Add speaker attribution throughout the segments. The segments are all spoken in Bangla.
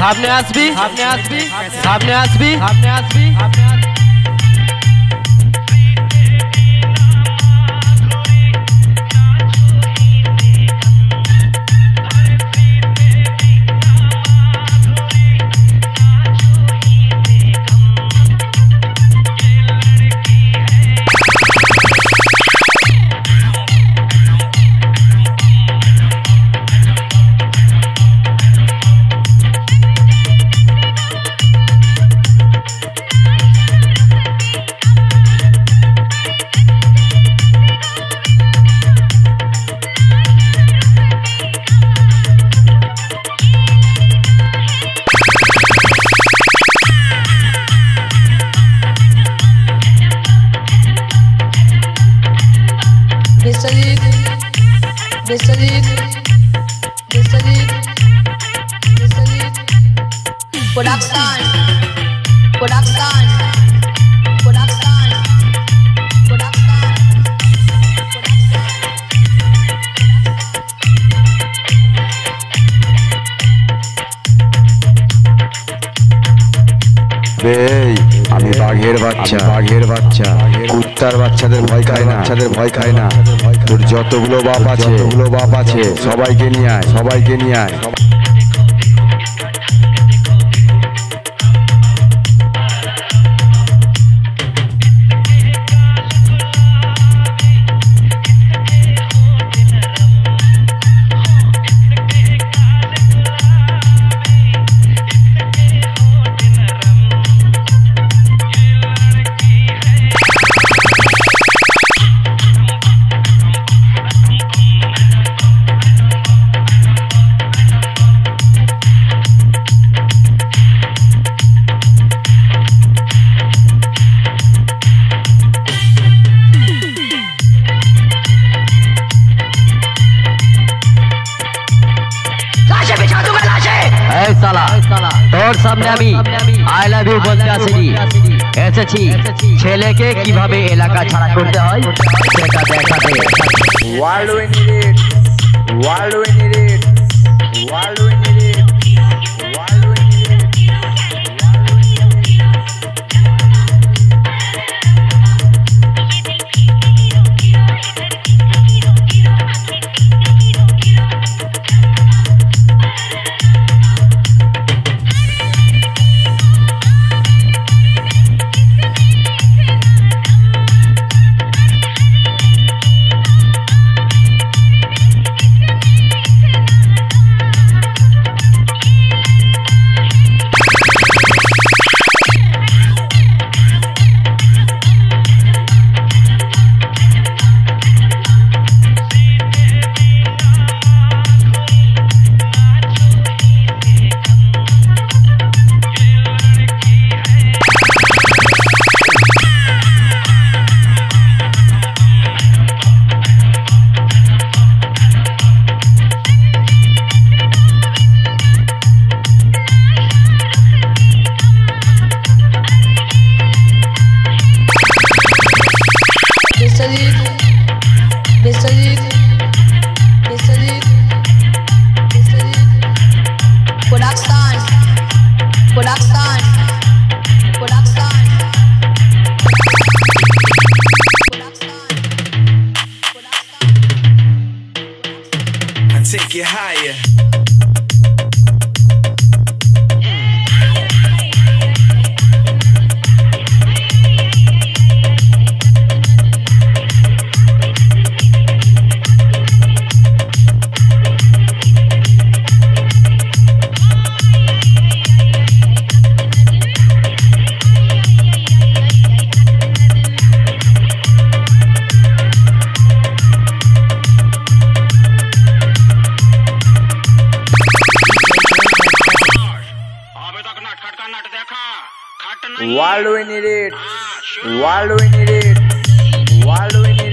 Speaker 1: সামনে আসবি সামনে আসবি সামনে আসবি সামনে আসবি
Speaker 2: বাচ্চা বাঘের বাচ্চা। কুত্তার বাচ্চাদের ভয় খায় না। বাচ্চাদের ভয় খায় না। তোর যতগুলো বাপ আছে যতগুলো বাপ আছে সবাইকে নিয়ে আয় সবাইকে নিয়ে আয়।
Speaker 1: এসেছি। ছেলেকে কীভাবে এলাকা ছাড়া করতে হয় সেটা দেখাতে।
Speaker 3: World wind need wallowing in it, wallowing in it.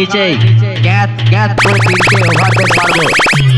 Speaker 1: নিচেই। গ্যাস গ্যাস করে তিনটে ওভার করতে
Speaker 4: तुम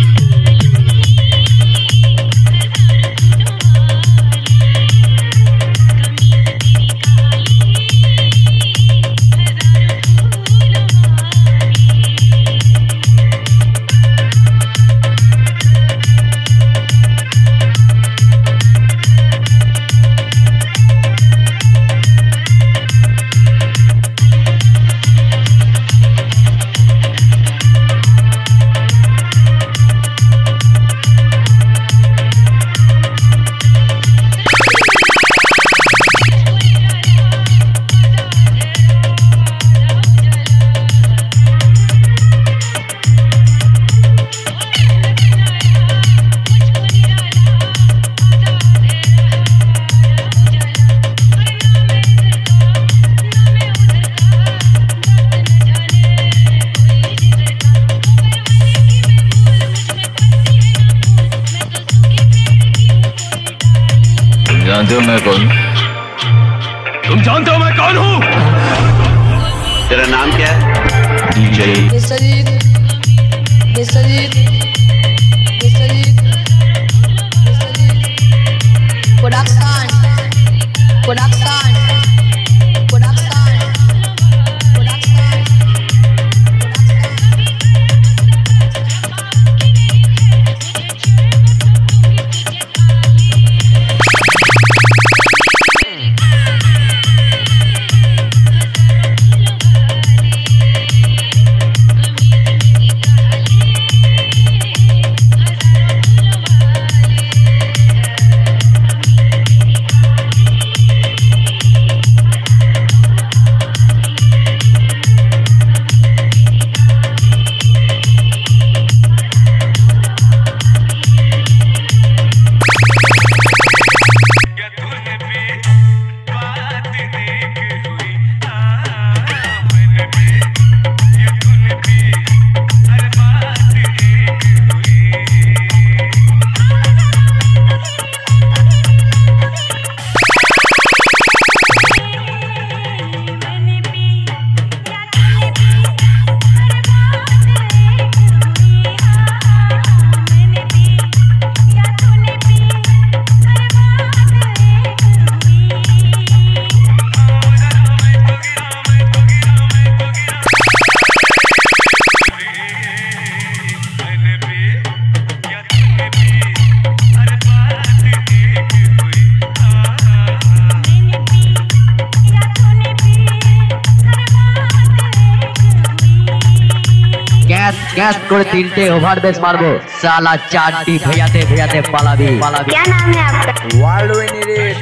Speaker 1: ক্যাত ক্যাত করে তিনটে ওভার বেস মারবো সালা চারটি ভেজাতে ভেজাতে পালাবি পালাবি
Speaker 5: क्या नाम है आपका
Speaker 3: world winning rate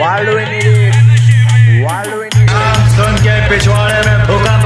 Speaker 3: world winning rate world winning
Speaker 4: सुन के पिछवाड़े में भूकंप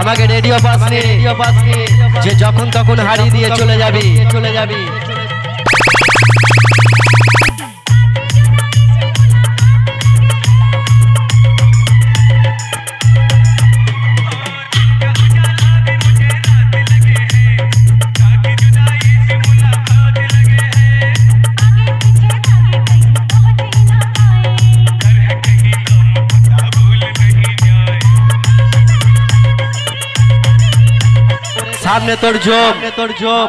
Speaker 6: আমাকে রেডিও পাস নি। রেডিও পাস যে যখন তখন হারিয়ে দিয়ে চলে যাবি। চলে যাবি। সামনে তোর জম তোর
Speaker 7: জম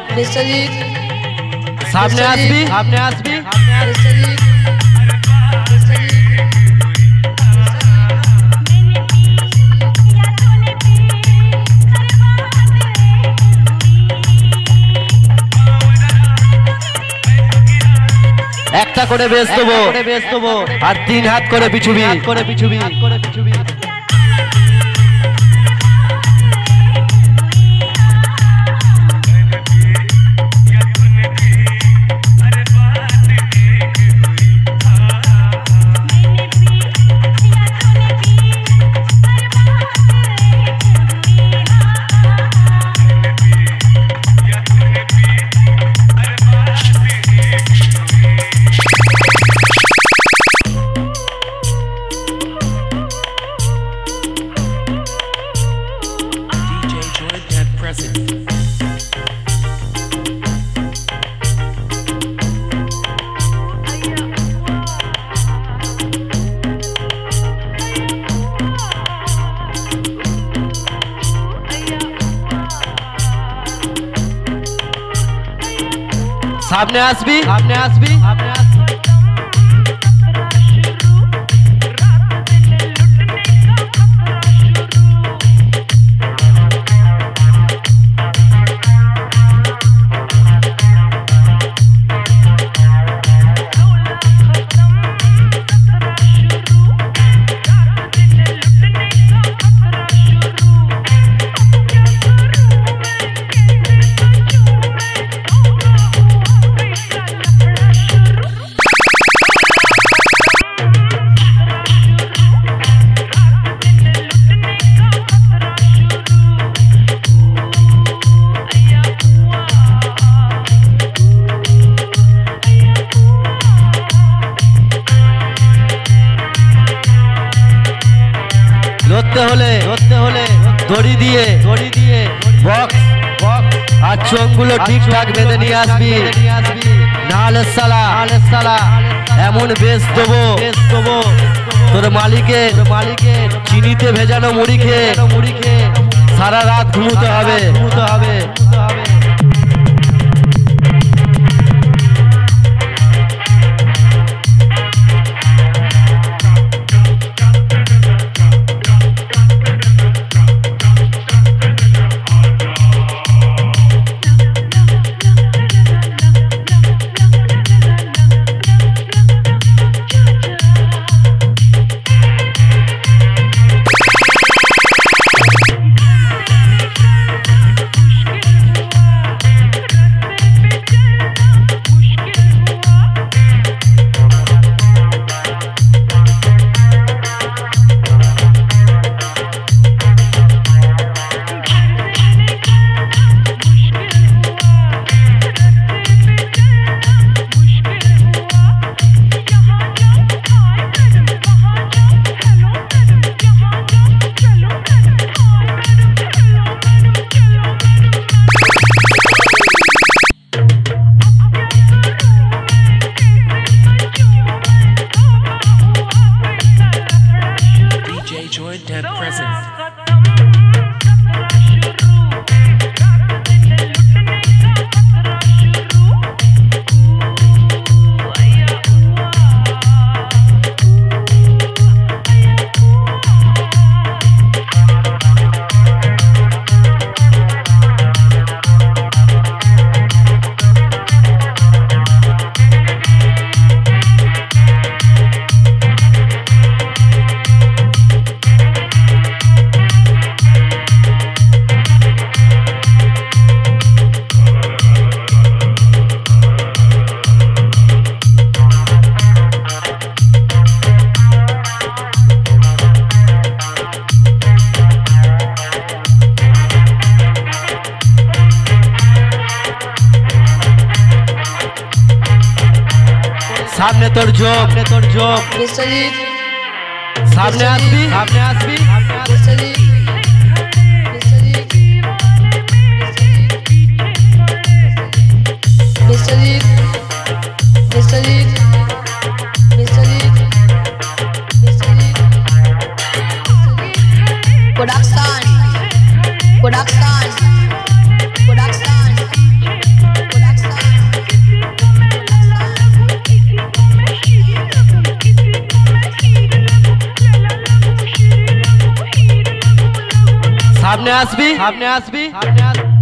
Speaker 6: সামনে আসবি? সামনে আসবি? একটা করে বেশ দেবো। আর তিন হাত করে পিছুবি। করে পিছুবি। করে পিছুবি। সামনে আসবি সামনে আসবি সামনে আসবি ধরতে দড়ি দিয়ে দড়ি দিয়ে বক্স বক্স আর চোখগুলো ঠিকঠাক বেঁধে নিয়ে আসবি। নাহলে সালা নাহলে সালা এমন বেশ দেবো। বেশ দেবো তোর মালিকের মালিকে চিনিতে ভেজানো মুড়ি খেয়ে মুড়ি খেয়ে সারা রাত ঘুমোতে হবে ঘুমোতে হবে। সামনে তোর যোগ সামনে তোর যোগ সামনে আসবি সামনে আসবি সামনে আসবি